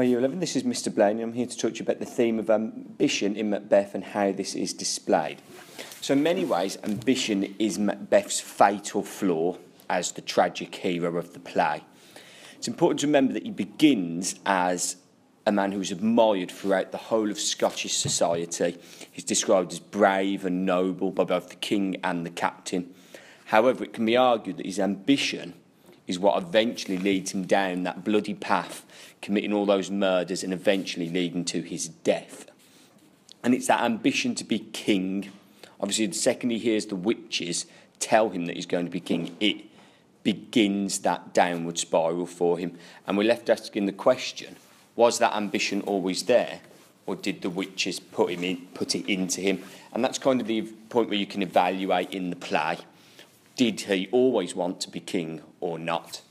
Hi, Year 11. This is Mr. Blaney. I'm here to talk to you about the theme of ambition in Macbeth and how this is displayed. So, in many ways, ambition is Macbeth's fatal flaw as the tragic hero of the play. It's important to remember that he begins as a man who is admired throughout the whole of Scottish society. He's described as brave and noble by both the king and the captain. However, it can be argued that his ambition is what eventually leads him down that bloody path, committing all those murders and eventually leading to his death. And it's that ambition to be king. Obviously, the second he hears the witches tell him that he's going to be king, it begins that downward spiral for him. And we're left asking the question was that ambition always there? Or did the witches put him in, put it into him? And that's kind of the point where you can evaluate in the play. Did he always want to be king or not?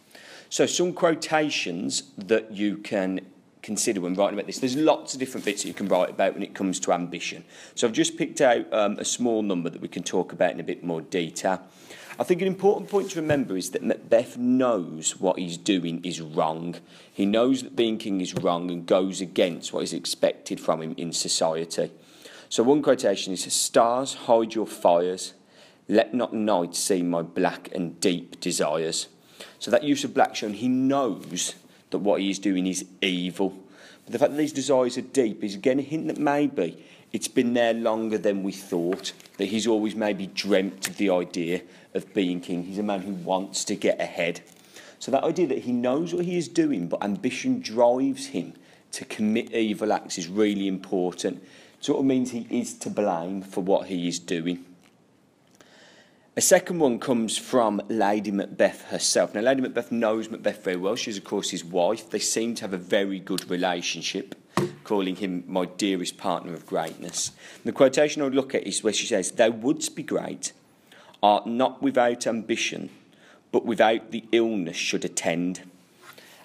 So some quotations that you can consider when writing about this. There's lots of different bits that you can write about when it comes to ambition. So I've just picked out um, a small number that we can talk about in a bit more detail. I think an important point to remember is that Macbeth knows what he's doing is wrong. He knows that being king is wrong and goes against what is expected from him in society. So one quotation is, Stars, hide your fires. Let not night see my black and deep desires. So that use of black shown, he knows that what he is doing is evil. But the fact that these desires are deep is again a hint that maybe it's been there longer than we thought, that he's always maybe dreamt of the idea of being king. He's a man who wants to get ahead. So that idea that he knows what he is doing, but ambition drives him to commit evil acts is really important. So It sort of means he is to blame for what he is doing. A second one comes from Lady Macbeth herself. Now, Lady Macbeth knows Macbeth very well. She's, of course, his wife. They seem to have a very good relationship, calling him my dearest partner of greatness. And the quotation I would look at is where she says, Thou wouldst be great, art not without ambition, but without the illness should attend.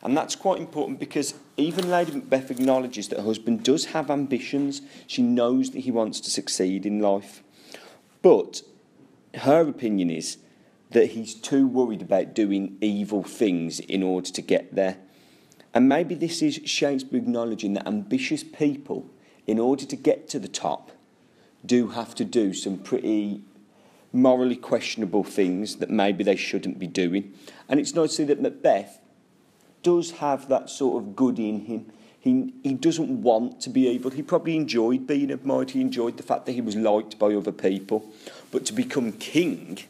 And that's quite important because even Lady Macbeth acknowledges that her husband does have ambitions. She knows that he wants to succeed in life. But her opinion is that he's too worried about doing evil things in order to get there. And maybe this is Shakespeare acknowledging that ambitious people, in order to get to the top, do have to do some pretty morally questionable things that maybe they shouldn't be doing. And it's nice to see that Macbeth does have that sort of good in him. He, he doesn't want to be evil. He probably enjoyed being admired. He enjoyed the fact that he was liked by other people. But to become king,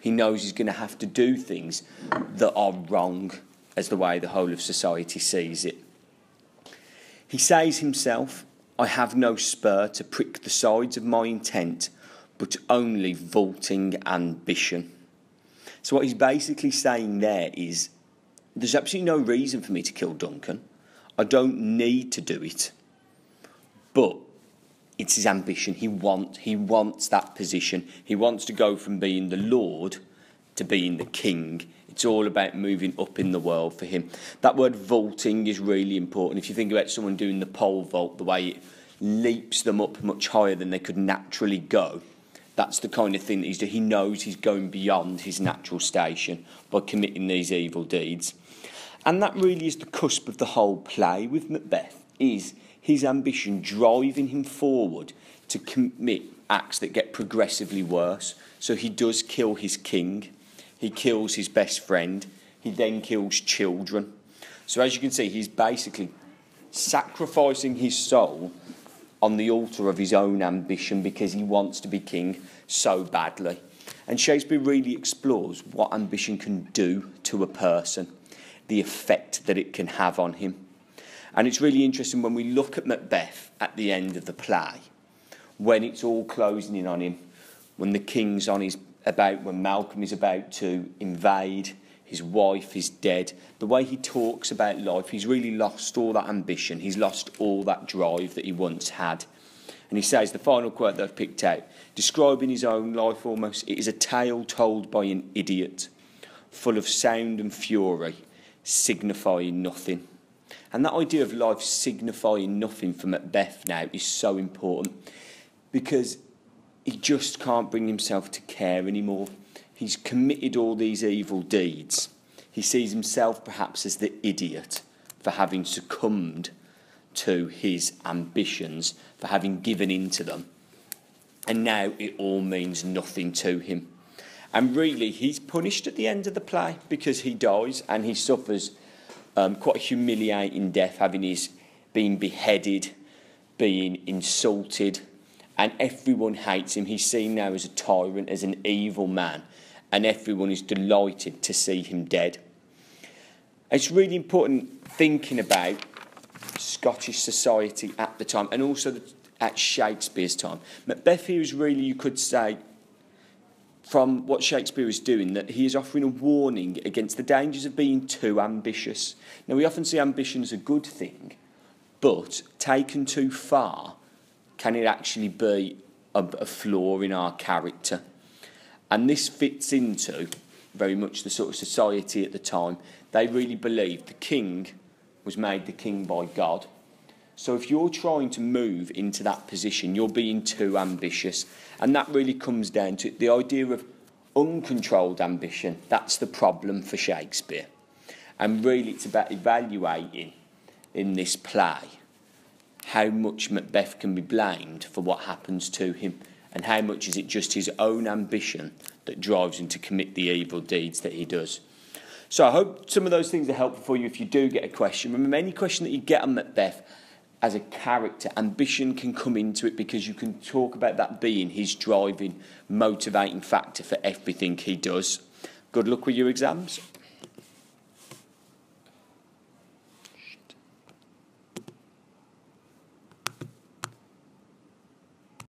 he knows he's going to have to do things that are wrong, as the way the whole of society sees it. He says himself, I have no spur to prick the sides of my intent but only vaulting ambition. So, what he's basically saying there is there's absolutely no reason for me to kill Duncan. I don't need to do it. But it's his ambition. He wants, he wants that position. He wants to go from being the Lord to being the King. It's all about moving up in the world for him. That word vaulting is really important. If you think about someone doing the pole vault, the way it leaps them up much higher than they could naturally go, that's the kind of thing that he's doing. He knows he's going beyond his natural station by committing these evil deeds. And that really is the cusp of the whole play with Macbeth, is his ambition driving him forward to commit acts that get progressively worse. So he does kill his king, he kills his best friend, he then kills children. So as you can see, he's basically sacrificing his soul on the altar of his own ambition because he wants to be king so badly. And Shakespeare really explores what ambition can do to a person, the effect that it can have on him. And it's really interesting when we look at Macbeth at the end of the play, when it's all closing in on him, when the king's on his about, when Malcolm is about to invade, his wife is dead. The way he talks about life, he's really lost all that ambition. He's lost all that drive that he once had. And he says, the final quote that I've picked out, describing his own life almost, it is a tale told by an idiot, full of sound and fury, signifying nothing. And that idea of life signifying nothing for Macbeth now is so important because he just can't bring himself to care anymore He's committed all these evil deeds. He sees himself perhaps as the idiot for having succumbed to his ambitions for having given in to them. And now it all means nothing to him. And really, he's punished at the end of the play because he dies and he suffers um, quite a humiliating death, having his being beheaded, being insulted, and everyone hates him. He's seen now as a tyrant, as an evil man, and everyone is delighted to see him dead. It's really important thinking about Scottish society at the time and also at Shakespeare's time. Macbeth here is really, you could say, from what Shakespeare is doing, that he is offering a warning against the dangers of being too ambitious. Now, we often see ambition as a good thing, but taken too far, can it actually be a, a flaw in our character? And this fits into very much the sort of society at the time. They really believed the king was made the king by God. So if you're trying to move into that position, you're being too ambitious. And that really comes down to the idea of uncontrolled ambition. That's the problem for Shakespeare. And really, it's about evaluating in this play how much Macbeth can be blamed for what happens to him and how much is it just his own ambition that drives him to commit the evil deeds that he does. So I hope some of those things are helpful for you if you do get a question. Remember, any question that you get on Macbeth as a character, ambition can come into it because you can talk about that being his driving, motivating factor for everything he does. Good luck with your exams.